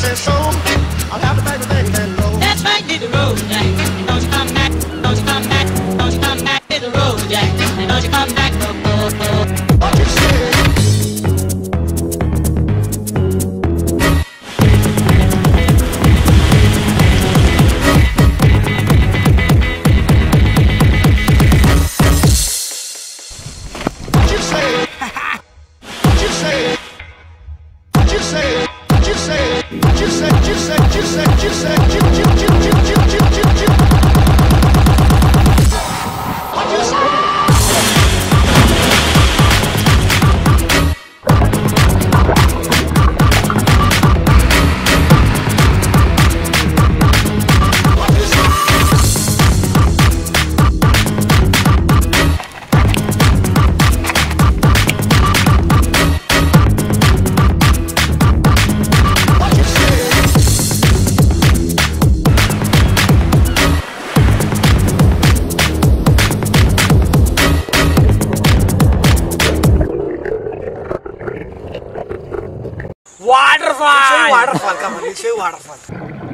home. I'll have to thank the thing and go. That's right, hit the road, Jack. And don't you come back, don't you come back, don't you come back, hit the road, Jack. And don't you come back, oh, oh, oh. What you say? What you say? Just said, just said, just said, just said, just said. waterfall. Show you waterfall. Come on, waterfall.